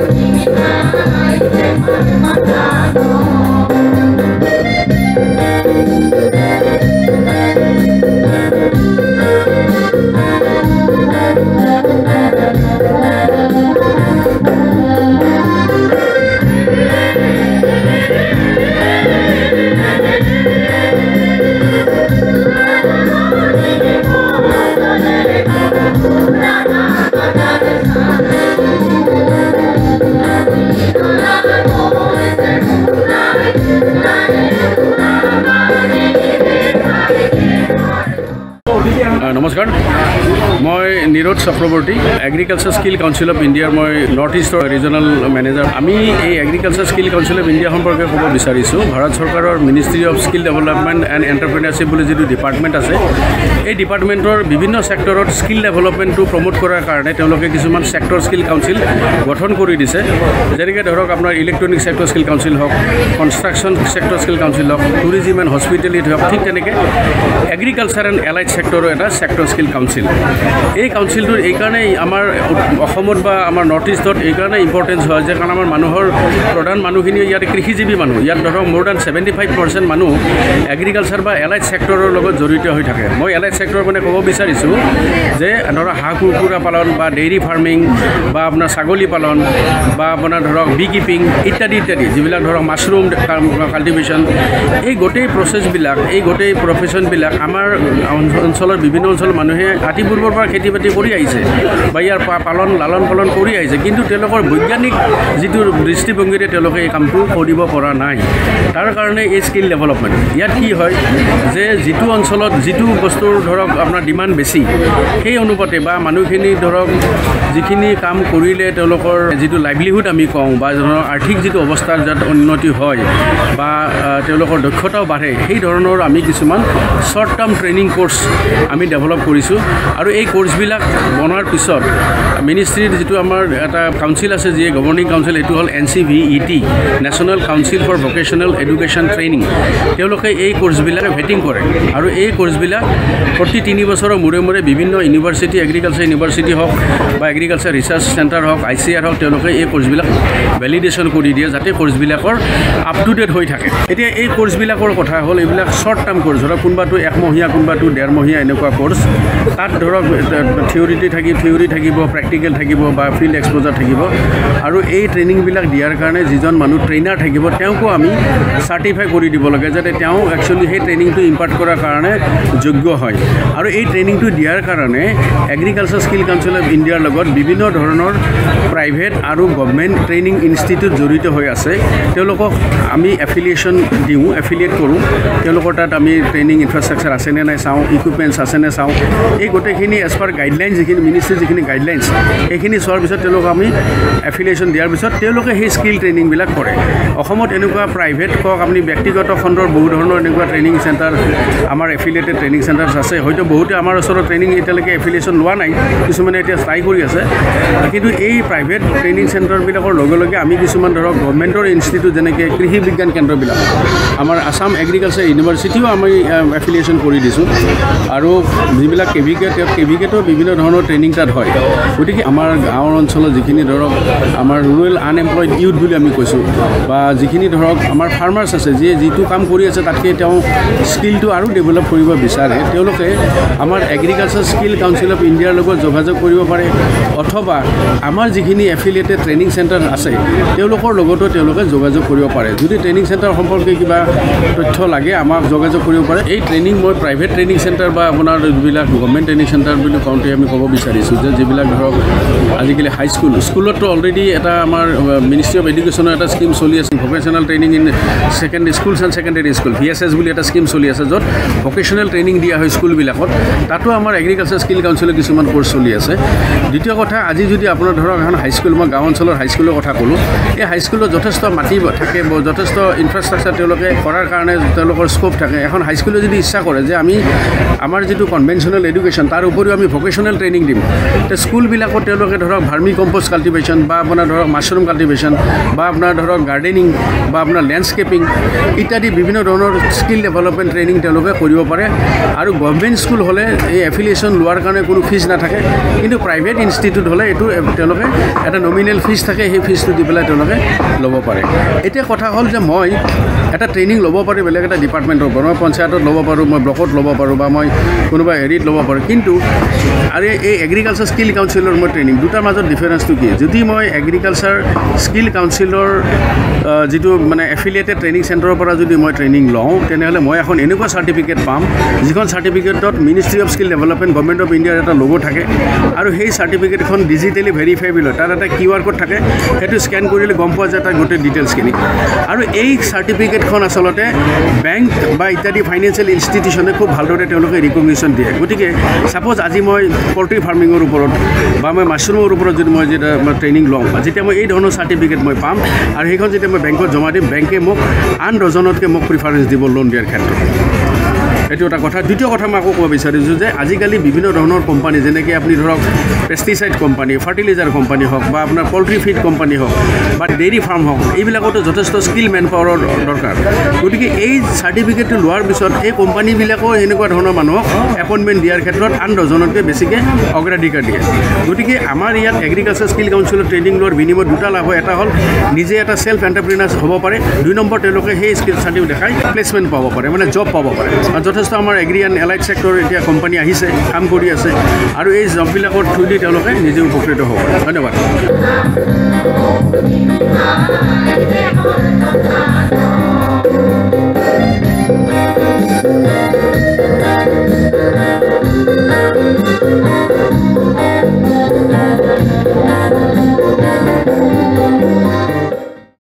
Thank नमस्कार। মই Neeraj Chakraborty agriculture skill council of ইণ্ডিয়াৰ মই নৰ্থ ইষ্টৰ ৰিজনেল মেনেজাৰ আমি এই agriculture skill council of India সম্পৰ্কে ক'ব বিচাৰিছোঁ। ভাৰত চৰকাৰৰ ministry of skill development and entrepreneurship বুলি যিটো ডিপাৰ্টমেণ্ট আছে এই ডিপাৰ্টমেণ্টৰ বিভিন্ন ছেক্টৰত স্কিল ডেভেলপমেণ্টটো প্ৰমোট কৰাৰ কাৰণে তেওঁলোকে কিছুমান ছেক্টৰ স্কিল কাউন্সিল গঠন কৰি দিছে। যেনেকৈ ধৰক আপোনাৰ ইলেক্ট্ৰনিক ছেক্টৰ স্কিল কাউন্সিল হওক কনষ্ট্ৰাকশ্যন ছেক্টৰ স্কিল কাউন্সিল হওক টুৰিজিম এণ্ড হস্পিটেলিটি হওক ঠিক তেনেকৈ এগ্ৰিকালচাৰ এণ্ড এলাইড ছেক্টৰৰ এটা ছেক্টৰ স্কিল কাউন্সিল এই কাউন্সিলটোৰ এইকাৰণেই আমাৰ অসমত বা আমাৰ নৰ্থ ইষ্টত এইকাৰণে ইম্পৰ্টেঞ্চ হয় যে কাৰণ আমাৰ মানুহৰ প্ৰধান মানুহখিনি ইয়াত কৃষিজীৱী মানুহ। ইয়াত ধৰক মোৰ দেন ছেভেণ্টি ফাইভ পাৰ্চেণ্ট মানুহ এগ্ৰিকালচাৰ বা এলাইড ছেক্টৰৰ লগত জড়িত হৈ থাকে। মই এলাইড ছেক্টৰ মানে ক'ব বিচাৰিছোঁ যে ধৰক হাঁহ কুকুৰা পালন বা ডেইৰী ফাৰ্মিং বা আপোনাৰ ছাগলী পালন বা আপোনাৰ ধৰক বি কিপিং ইত্যাদি ইত্যাদি যিবিলাক ধৰক মাছৰুম কাল্টিভেশ্যন এই গোটেই প্ৰচেছবিলাক এই গোটেই প্ৰফেশ্যনবিলাক আমাৰ অঞ্চলৰ বিভিন্ন অঞ্চলৰ মানুহে আতি পূৰ্বৰ পৰা খেতি বাতি কৰি আহিছে। বা ইয়াৰ পা- পালন লালন পালন কৰি আহিছে। কিন্তু তেওঁলোকৰ বৈজ্ঞানিক যিটো দৃষ্টিভংগীৰে তেওঁলোকে এই কামটো কৰিব পৰা নাই। তাৰ কাৰণে এই স্কিল ডেভেলপমেণ্ট ইয়াত কি হয় যে যিটো অঞ্চলত যিটো বস্তুৰ ধৰক আপোনাৰ ডিমাণ্ড বেছি সেই অনুপাতে বা মানুহখিনি ধৰক যিখিনি কাম কৰিলে তেওঁলোকৰ যিটো লাইভলিহুড আমি কওঁ বা ধৰক আৰ্থিক যিটো অৱস্থাৰ যাত উন্নতি হয় বা তেওঁলোকৰ দক্ষতাও বাঢ়ে সেই ধৰণৰ আমি কিছুমান শ্বৰ্ট টাৰ্ম ট্ৰেইনিং কোৰ্চ আমি ডেভেলপ কৰিছোঁ। আৰু এই কোৰ্চবিলাক বনোৱাৰ পিছত মিনিষ্ট্ৰীৰ যিটো আমাৰ এটা কাউন্সিল আছে যিয়ে গভৰ্ণিং কাউন্সিল এইটো হ'ল N C V E T national council for vocational education training তেওঁলোকে এই কোৰ্চবিলাক ভেটিং কৰে। আৰু এই কোৰ্চবিলাক প্ৰতি তিনি বছৰৰ মূৰে মূৰে বিভিন্ন ইউনিভাৰ্চিটি এগ্ৰিকালচাৰ ইউনিভাৰ্চিটি হওক বা এগ্ৰিকালচাৰ ৰিচাৰ্চ চেণ্টাৰ হওক আই চি আৰ হওক তেওঁলোকে এই কোৰ্চবিলাক ভেলিডেশ্যন কৰি দিয়ে যাতে কোৰ্চবিলাকৰ আপ টু ডেট হৈ থাকে। এতিয়া এই কোৰ্চবিলাকৰ কথা হ'ল এইবিলাক শ্বৰ্ট টাৰ্ম কোৰ্চ ধৰক কোনোবাটো একমহীয়া কোনোবাটো ডেৰমহীয়া এনেকুৱা কোৰ্চ তাত ধৰক থিয়ৰিটি থাকি থিয়ৰি থাকিব প্ৰেক্টিকেল থাকিব বা ফিল্ড এক্সপ'জাৰ থাকিব। আৰু এই ট্ৰেইনিংবিলাক দিয়াৰ কাৰণে যিজন মানুহ ট্ৰেইনাৰ থাকিব তেওঁকো আমি চাৰ্টিফাই কৰি দিব লাগে যাতে তেওঁ একচুৱেলি সেই ট্ৰেইনিংটো ইম্পাৰ্ট কৰাৰ কাৰণে যোগ্য হয়। আৰু এই ট্ৰেইনিংটো দিয়াৰ কাৰণে এগ্ৰিকালচাৰ স্কিল কাউন্সিল অফ ইণ্ডিয়াৰ লগত বিভিন্ন ধৰণৰ প্ৰাইভেট আৰু গভমেণ্ট ট্ৰেইনিং ইনষ্টিটিউট জড়িত হৈ আছে। তেওঁলোকক আমি এফিলিয়েশ্যন দিওঁ এফিলিয়েট কৰোঁ। তেওঁলোকৰ তাত আমি ট্ৰেইনিং ইনফ্ৰাষ্ট্ৰাকচাৰ আছেনে নাই চাওঁ ইকুইপমেণ্টছ আছেনে চাওঁ। এই গোটেইখিনি এজ পাৰ গাইডলাইন যিখিনি মিনিষ্ট্ৰীৰ যিখিনি গাইডলাইনছ সেইখিনি চোৱাৰ পিছত তেওঁলোকক আমি এফিলিয়েশ্যন দিয়াৰ পিছত তেওঁলোকে সেই স্কিল ট্ৰেইনিংবিলাক কৰে। অসমত এনেকুৱা প্ৰাইভেট কওক আপুনি ব্যক্তিগত খণ্ডৰ বহু ধৰণৰ এনেকুৱা ট্ৰেইনিং চেণ্টাৰ আমাৰ এফিলিয়েটেড ট্ৰেইনিং চেণ্টাৰ্ছ আছে। হয়তো বহুতে আমাৰ ওচৰত ট্ৰেইনিং এতিয়ালৈকে এফিলিয়েশ্যন লোৱা নাই কিছুমানে এতিয়া ট্ৰাই কৰি আছে। কিন্তু এই প্ৰাইভেট ট্ৰেইনিং চেণ্টাৰবিলাকৰ লগে লগে আমি কিছুমান ধৰক গভমেণ্টৰ ইনষ্টিটিউট যেনেকৈ কৃষি বিজ্ঞান কেন্দ্ৰবিলাক আমাৰ আছাম এগ্ৰিকালচাৰ ইউনিভাৰ্চিটিও আমি এফিলিয়েশ্যন কৰি দিছোঁ। আৰু যিবিলাক কেভিকেট কেভিকেটৰ বিভিন্ন ধৰণৰ ট্ৰেইনিং তাত হয়। গতিকে আমাৰ গাঁৱৰ অঞ্চলত যিখিনি ধৰক আমাৰ ৰুৰেল আনএমপ্লয়ড ইউথ বুলি আমি কৈছোঁ বা যিখিনি ধৰক আমাৰ ফাৰ্মাৰ্ছ আছে যিয়ে যিটো কাম কৰি আছে তাতকৈ তেওঁ স্কিলটো আৰু ডেভেলপ কৰিব বিচাৰে তেওঁলোকে আমাৰ এগ্ৰিকালচাৰ স্কিল কাউন্সিল অফ ইণ্ডিয়াৰ লগত যোগাযোগ কৰিব পাৰে অথবা আমাৰ যিখিনি এফিলিয়েটেড ট্ৰেইনিং চেণ্টাৰ আছে তেওঁলোকৰ লগতো তেওঁলোকে যোগাযোগ কৰিব পাৰে। যদি ট্ৰেইনিং চেণ্টাৰ সম্পৰ্কে কিবা তথ্য লাগে আমাক যোগাযোগ কৰিব পাৰে। এই ট্ৰেইনিং মই প্ৰাইভেট ট্ৰেইনিং চেণ্টাৰ বা আপোনাৰ যিবিলাক গভমেণ্ট ট্ৰেইনিং চেণ্টাৰ বুলি কওঁতে আমি ক'ব বিচাৰিছোঁ যে যিবিলাক ধৰক আজিকালি হাইস্কুল স্কুলততো অলৰেডি এটা আমাৰ মিনিষ্ট্ৰী অফ এডুকেশ্যনৰ এটা স্কিম চলি আছে vocational training in second schools and secondary school V S S বুলি এটা স্কিম চলি আছে য'ত ভকেশ্যনেল ট্ৰেইনিং দিয়া হয় স্কুলবিলাকত তাতো আমাৰ এগ্ৰিকালচাৰ স্কিল কাউন্সিলৰ কিছুমান কোৰ্চ চলি আছে। দ্বিতীয় কথা আজি যদি আপোনাৰ ধৰক এখন হাইস্কুল মই গাঁও অঞ্চলৰ হাইস্কুলৰ কথা ক'লোঁ এই হাইস্কুলত যথেষ্ট মাটি থাকে যথেষ্ট ইনফ্ৰাষ্ট্ৰাকচাৰ তেওঁলোকে কৰাৰ কাৰণে তেওঁলোকৰ স্ক'প থাকে। এখন হাইস্কুলে যদি ইচ্ছা কৰে যে আমি আমাৰ যিটো কনভেনশ্যনেল এডুকেশ্যন তাৰ উপৰিও আমি ভকেশ্যনেল ভকেশ্যনেল ট্ৰেইনিং দিম। এতিয়া স্কুলবিলাকত তেওঁলোকে ধৰক ভাৰ্মি কম্প'ষ্ট কাল্টিভেশ্যন বা আপোনাৰ ধৰক মাছৰুম কাল্টিভেশ্যন বা আপোনাৰ ধৰক গাৰ্ডেনিং বা আপোনাৰ লেণ্ডস্কেপিং ইত্যাদি বিভিন্ন ধৰণৰ স্কিল ডেভেলপমেণ্ট ট্ৰেইনিং তেওঁলোকে কৰিব পাৰে। আৰু গভমেণ্ট স্কুল হ'লে এই এফিলিয়েশ্যন লোৱাৰ কাৰণে কোনো ফিজ নাথাকে। কিন্তু প্ৰাইভেট ইনষ্টিটিউট হ'লে এইটো তেওঁলোকে এটা নমিনেল ফিজ থাকে সেই ফিজটো দি পেলাই তেওঁলোকে ল'ব পাৰে। এতিয়া কথা হ'ল যে মই এটা ট্ৰেইনিং ল'ব পাৰোঁ বেলেগ এটা ডিপাৰ্টমেণ্টৰ পৰা মই পঞ্চায়তত ল'ব পাৰোঁ মই ব্লকত ল'ব পাৰোঁ বা মই কোনোবা হেৰিত ল'ব পাৰোঁ। কিন্তু আৰু এই এগ্ৰিকালচাৰ স্কিল কাউন্সিলৰ মই ট্ৰেইনিং দুটাৰ মাজত ডিফাৰেঞ্চটো কি? যদি মই এগ্ৰিকালচাৰ স্কিল কাউন্সিলৰ যিটো মানে এফিলিয়েটেড ট্ৰেইনিং চেণ্টাৰৰ পৰা যদি মই ট্ৰেইনিং লওঁ তেনেহ'লে মই এখন এনেকুৱা চাৰ্টিফিকেট পাম যিখন চাৰ্টিফিকেটত ministry of skill development government of ইণ্ডিয়াৰ এটা লগো থাকে আৰু সেই চাৰ্টিফিকেটখন ডিজিটেলি ভেৰিফাইবল হয় তাত এটা কিউ আৰ ক'ড থাকে সেইটো স্কেন কৰিলে গম পোৱা যায় তাৰ গোটেই ডিটেইলছখিনি আৰু এই চাৰ্টিফিকেটখন আচলতে বেংক বা ইত্যাদি ফাইনেন্সিয়েল ইনষ্টিটিউশ্যনে খুব ভালদৰে তেওঁলোকে ৰিকগনিশ্যন দিয়ে। গতিকে ছাপ'জ আজি মই পল্ট্ৰি ফাৰ্মিঙৰ ওপৰত বা মই মাছৰুমৰ ওপৰত যদি মই যেতিয়া মই ট্ৰেইনিং লওঁ যেতিয়া মই এই ধৰণৰ চাৰ্টিফিকেট মই পাম আৰু সেইখন যেতিয়া মই বেংকত জমা দিম বেংকে মোক আন ডজনতকৈ মোক প্ৰিফাৰেঞ্চ দিব লোন দিয়াৰ ক্ষেত্ৰত। এইটো এটা কথা। দ্বিতীয় কথা মই আকৌ ক'ব বিচাৰিছোঁ যে আজিকালি বিভিন্ন ধৰণৰ কোম্পানী যেনেকৈ আপুনি ধৰক পেষ্টিচাইড কোম্পানী ফাৰ্টিলাইজাৰ কোম্পানী হওক বা আপোনাৰ পল্ট্ৰি ফিড কোম্পানী হওক বা ডেইৰী ফাৰ্ম হওক এইবিলাকতো যথেষ্ট স্কিল মেন পাৱাৰৰ দৰকাৰ। গতিকে এই চাৰ্টিফিকেটটো লোৱাৰ পিছত এই কোম্পানীবিলাকেও এনেকুৱা ধৰণৰ মানুহক এপইণ্টমেণ্ট দিয়াৰ ক্ষেত্ৰত আন ডজনতকৈ বেছিকৈ অগ্ৰাধিকাৰ দিয়ে। গতিকে আমাৰ ইয়াত এগ্ৰিকালচাৰ স্কিল কাউন্সিলৰ ট্ৰেইনিং লোৱাৰ বিনিময়ত দুটা লাভ হয়। এটা হ'ল নিজে এটা চেল্ফ এণ্টাৰপ্ৰিনাৰ্ছ হ'ব পাৰে। দুই নম্বৰ তেওঁলোকে সেই স্কিল চাৰ্টিফিকেট দেখাই প্লেচমেণ্ট পাব পাৰে মানে জব পাব পাৰে। আৰু যথেষ্ট আমাৰ এগ্ৰি এণ্ড এলাইড ছেক্টৰ এতিয়া কোম্পানী আহিছে কাম কৰি আছে। আৰু এই জববিলাকৰ থ্ৰুদি তেওঁলোকে নিজে উপকৃত হ'ব। ধন্যবাদ।